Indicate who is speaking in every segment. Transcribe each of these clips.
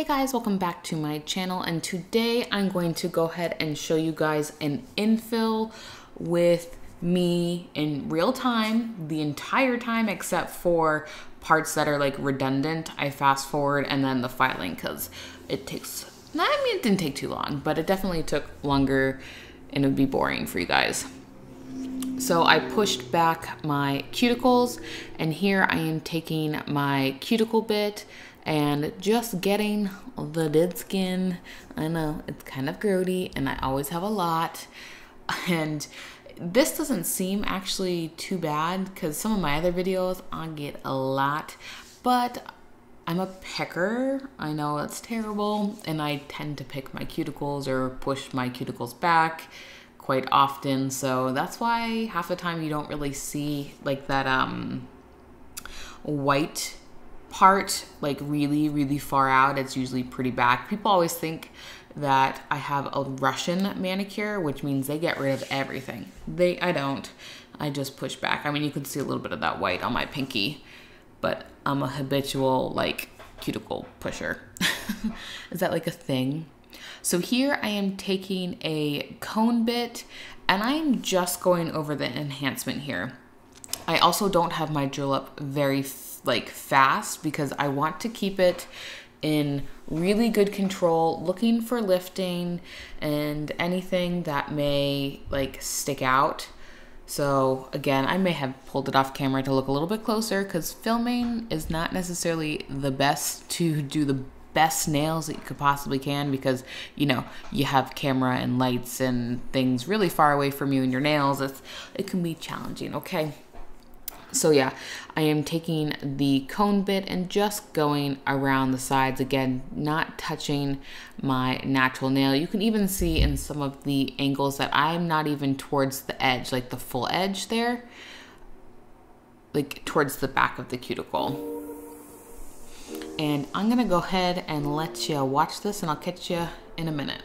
Speaker 1: Hey guys, welcome back to my channel and today I'm going to go ahead and show you guys an infill with me in real time the entire time except for parts that are like redundant. I fast forward and then the filing because it takes, I mean it didn't take too long, but it definitely took longer and it would be boring for you guys. So I pushed back my cuticles and here I am taking my cuticle bit and just getting the dead skin. I know it's kind of grody and I always have a lot. And this doesn't seem actually too bad because some of my other videos I get a lot, but I'm a picker. I know it's terrible and I tend to pick my cuticles or push my cuticles back quite often. So that's why half the time you don't really see like that um white part like really really far out it's usually pretty back people always think that i have a russian manicure which means they get rid of everything. They i don't. I just push back. I mean you can see a little bit of that white on my pinky but i'm a habitual like cuticle pusher. Is that like a thing? So here i am taking a cone bit and i'm just going over the enhancement here. I also don't have my drill up very like fast because I want to keep it in really good control, looking for lifting and anything that may like stick out. So again, I may have pulled it off camera to look a little bit closer because filming is not necessarily the best to do the best nails that you could possibly can because you know you have camera and lights and things really far away from you and your nails it's, it can be challenging okay so yeah, I am taking the cone bit and just going around the sides again, not touching my natural nail. You can even see in some of the angles that I'm not even towards the edge, like the full edge there, like towards the back of the cuticle. And I'm gonna go ahead and let you watch this and I'll catch you in a minute.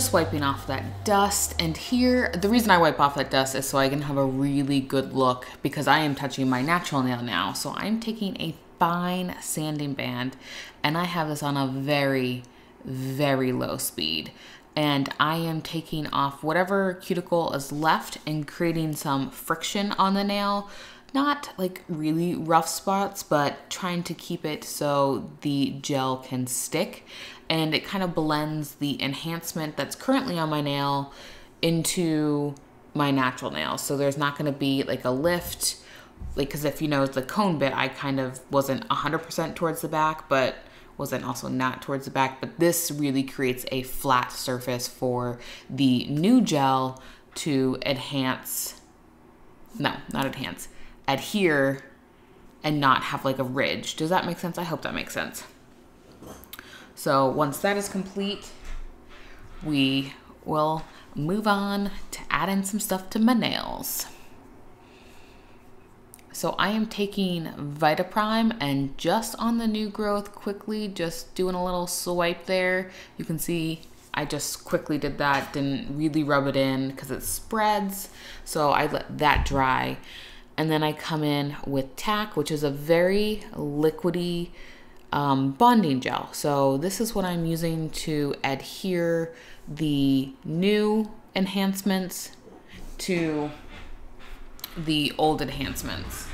Speaker 1: Just wiping off that dust. And here, the reason I wipe off that dust is so I can have a really good look because I am touching my natural nail now. So I'm taking a fine sanding band and I have this on a very, very low speed. And I am taking off whatever cuticle is left and creating some friction on the nail not like really rough spots, but trying to keep it so the gel can stick and it kind of blends the enhancement that's currently on my nail into my natural nail. So there's not going to be like a lift, like because if you know the cone bit, I kind of wasn't 100% towards the back, but wasn't also not towards the back. But this really creates a flat surface for the new gel to enhance. No, not enhance. Adhere and not have like a ridge. Does that make sense? I hope that makes sense. So once that is complete, we will move on to add in some stuff to my nails. So I am taking Vitaprime and just on the new growth quickly, just doing a little swipe there. You can see I just quickly did that, didn't really rub it in because it spreads. So I let that dry. And then I come in with Tack, which is a very liquidy um, bonding gel. So this is what I'm using to adhere the new enhancements to the old enhancements.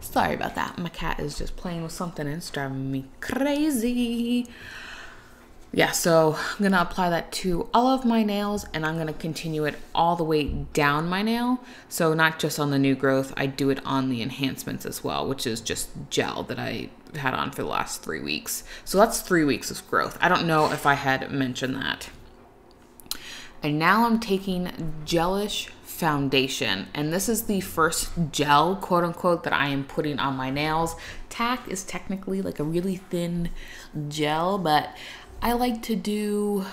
Speaker 1: Sorry about that. My cat is just playing with something and it's driving me crazy yeah, so I'm gonna apply that to all of my nails and I'm gonna continue it all the way down my nail. So not just on the new growth, I do it on the enhancements as well, which is just gel that I had on for the last three weeks. So that's three weeks of growth. I don't know if I had mentioned that. And now I'm taking Gelish foundation and this is the first gel quote unquote that I am putting on my nails. Tack is technically like a really thin gel but I like to do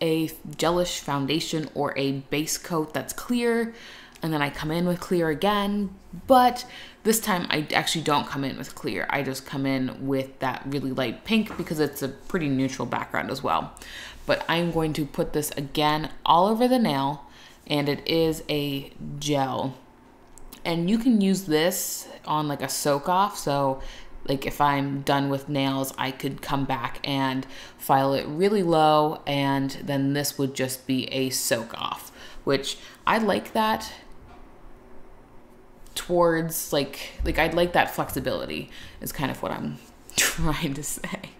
Speaker 1: a gelish foundation or a base coat that's clear and then I come in with clear again but this time I actually don't come in with clear. I just come in with that really light pink because it's a pretty neutral background as well. But I'm going to put this again all over the nail and it is a gel. And you can use this on like a soak off so like if I'm done with nails, I could come back and file it really low and then this would just be a soak off, which I like that towards like like I'd like that flexibility is kind of what I'm trying to say.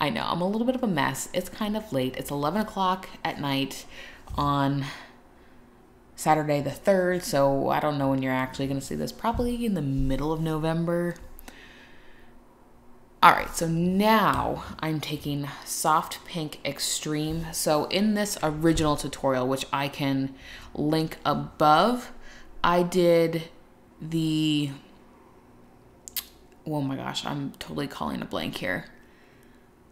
Speaker 1: I know I'm a little bit of a mess. It's kind of late. It's 11 o'clock at night on Saturday the 3rd, so I don't know when you're actually going to see this. Probably in the middle of November, all right, so now I'm taking Soft Pink Extreme. So in this original tutorial, which I can link above, I did the, oh my gosh, I'm totally calling a blank here.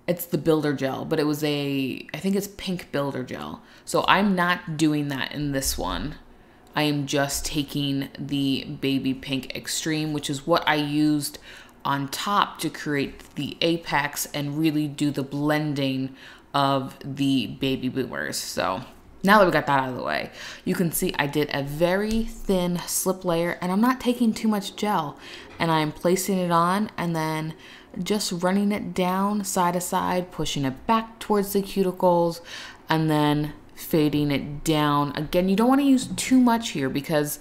Speaker 1: It's the builder gel, but it was a, I think it's pink builder gel. So I'm not doing that in this one. I am just taking the baby pink extreme, which is what I used on top to create the apex and really do the blending of the baby boomers. So now that we got that out of the way, you can see I did a very thin slip layer and I'm not taking too much gel and I'm placing it on and then just running it down side to side, pushing it back towards the cuticles and then fading it down. Again, you don't want to use too much here because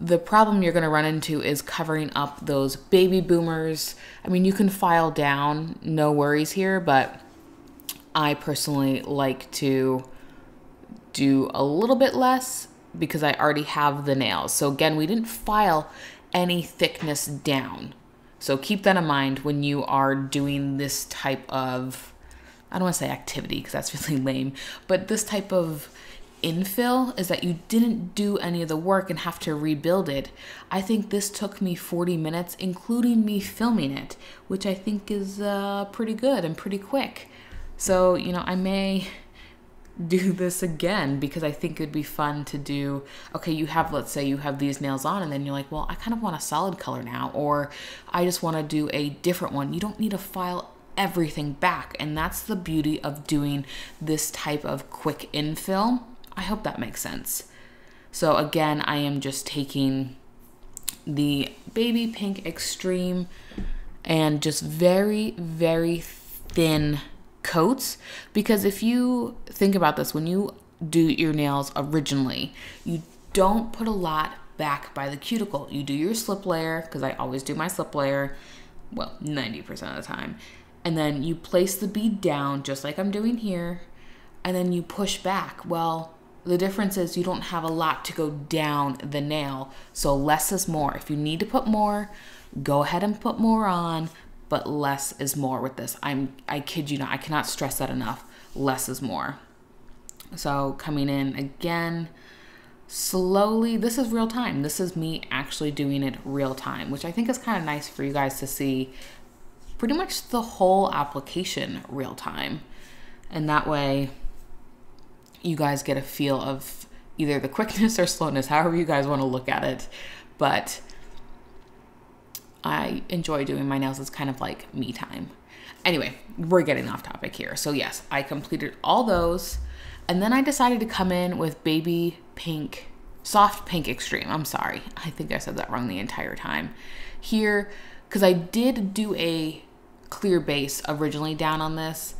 Speaker 1: the problem you're going to run into is covering up those baby boomers. I mean, you can file down, no worries here, but I personally like to do a little bit less because I already have the nails. So again, we didn't file any thickness down. So keep that in mind when you are doing this type of, I don't want to say activity because that's really lame, but this type of infill is that you didn't do any of the work and have to rebuild it. I think this took me 40 minutes, including me filming it, which I think is uh, pretty good and pretty quick. So, you know, I may do this again because I think it'd be fun to do. Okay, you have, let's say, you have these nails on, and then you're like, well, I kind of want a solid color now, or I just want to do a different one. You don't need to file everything back. And that's the beauty of doing this type of quick infill. I hope that makes sense. So again, I am just taking the Baby Pink Extreme and just very, very thin coats. Because if you think about this, when you do your nails originally, you don't put a lot back by the cuticle. You do your slip layer, because I always do my slip layer, well, 90% of the time. And then you place the bead down, just like I'm doing here, and then you push back. Well, the difference is you don't have a lot to go down the nail, so less is more. If you need to put more, go ahead and put more on, but less is more with this. I'm I kid you not, I cannot stress that enough. Less is more. So coming in again, slowly, this is real time. This is me actually doing it real time, which I think is kind of nice for you guys to see pretty much the whole application real time. And that way you guys get a feel of either the quickness or slowness, however you guys want to look at it. But I enjoy doing my nails. It's kind of like me time. Anyway, we're getting off topic here. So, yes, I completed all those. And then I decided to come in with Baby Pink, Soft Pink Extreme. I'm sorry. I think I said that wrong the entire time. Here, because I did do a clear base originally down on this.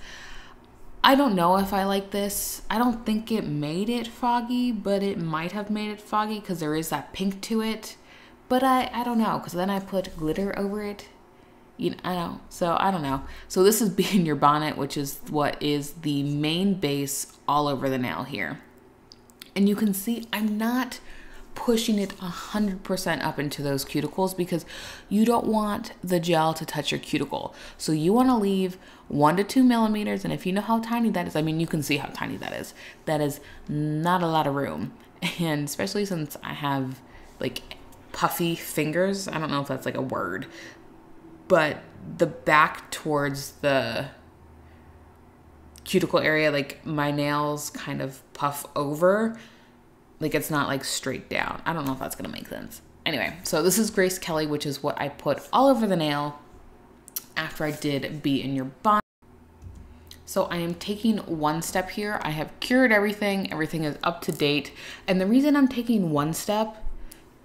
Speaker 1: I don't know if I like this. I don't think it made it foggy, but it might have made it foggy because there is that pink to it. But I, I don't know because then I put glitter over it. You know, I know. So I don't know. So this is Be In Your Bonnet, which is what is the main base all over the nail here. And you can see I'm not pushing it 100% up into those cuticles because you don't want the gel to touch your cuticle. So you want to leave one to two millimeters. And if you know how tiny that is, I mean, you can see how tiny that is. That is not a lot of room. And especially since I have like puffy fingers, I don't know if that's like a word, but the back towards the cuticle area, like my nails kind of puff over like it's not like straight down. I don't know if that's gonna make sense. Anyway, so this is Grace Kelly, which is what I put all over the nail after I did Be In Your Bonnet. So I am taking one step here. I have cured everything. Everything is up to date. And the reason I'm taking one step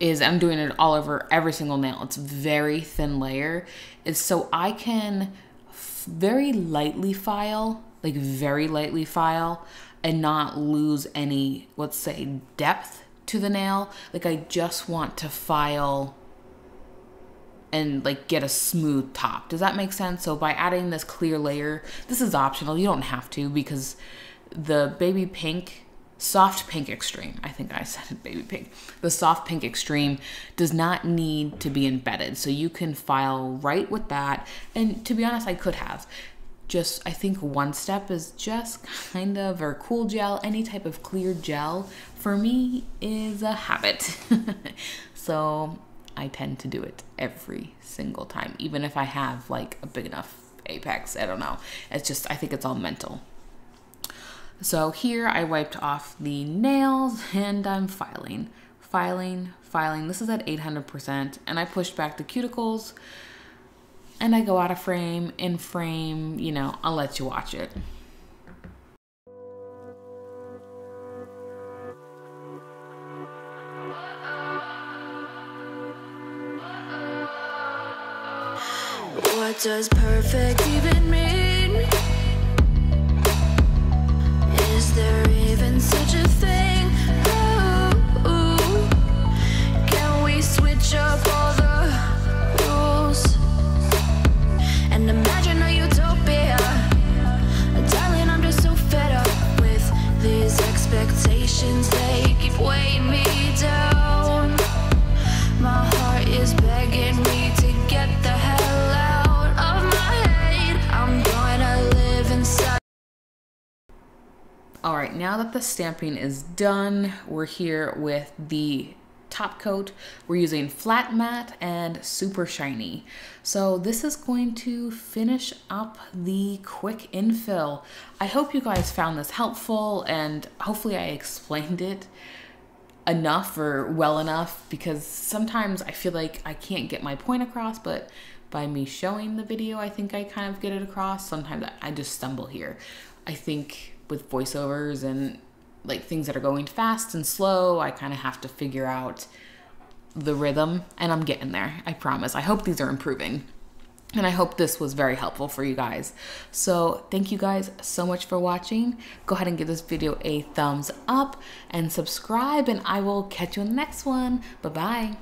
Speaker 1: is I'm doing it all over every single nail. It's very thin layer. Is so I can very lightly file, like very lightly file and not lose any, let's say, depth to the nail. Like I just want to file and like get a smooth top. Does that make sense? So by adding this clear layer, this is optional. You don't have to because the baby pink, soft pink extreme, I think I said it baby pink. The soft pink extreme does not need to be embedded. So you can file right with that. And to be honest, I could have just I think one step is just kind of or cool gel, any type of clear gel for me is a habit. so I tend to do it every single time, even if I have like a big enough apex. I don't know. It's just I think it's all mental. So here I wiped off the nails and I'm filing, filing, filing. This is at 800% and I pushed back the cuticles and I go out of frame, in frame, you know, I'll let you watch it. What does perfect All right, now that the stamping is done, we're here with the top coat. We're using flat matte and super shiny. So this is going to finish up the quick infill. I hope you guys found this helpful and hopefully I explained it enough or well enough because sometimes I feel like I can't get my point across, but by me showing the video, I think I kind of get it across. Sometimes I just stumble here. I think with voiceovers and like things that are going fast and slow, I kind of have to figure out the rhythm and I'm getting there. I promise. I hope these are improving. And I hope this was very helpful for you guys. So thank you guys so much for watching. Go ahead and give this video a thumbs up and subscribe and I will catch you in the next one. Bye-bye.